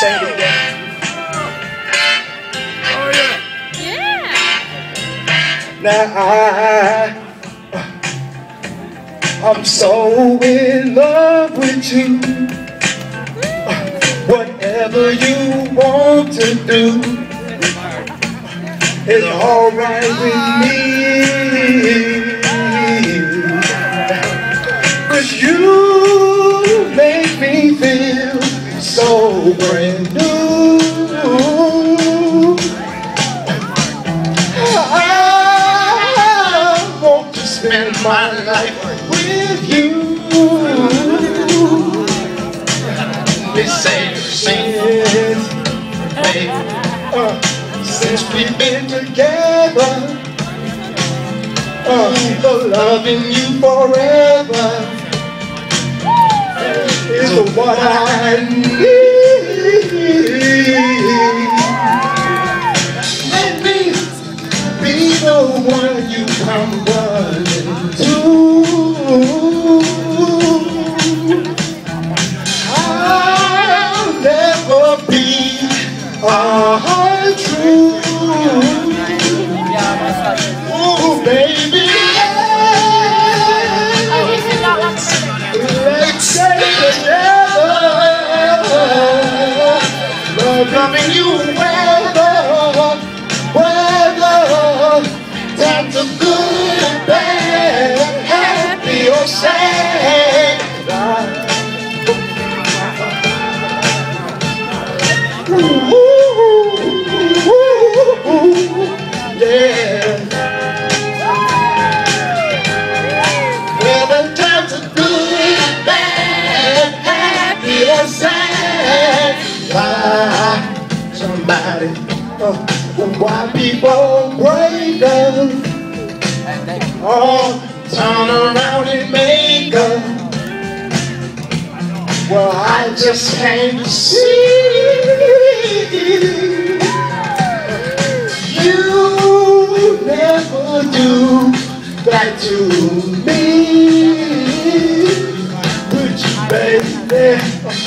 Sing it again. Oh yeah. Yeah. Now I, I'm so in love with you. Whatever you want to do is alright with me. My life with you. They say the same babe. Uh, since we've been together, uh, the loving you forever is what I need. Let me be the one you come untrue. Ooh, baby. Let's. Loving you whether, whether. Are good and bad, happy or sad. Ooh, uh, why people break up, or turn around and make up. Well, I just can't see you never do that to me. Would you, baby?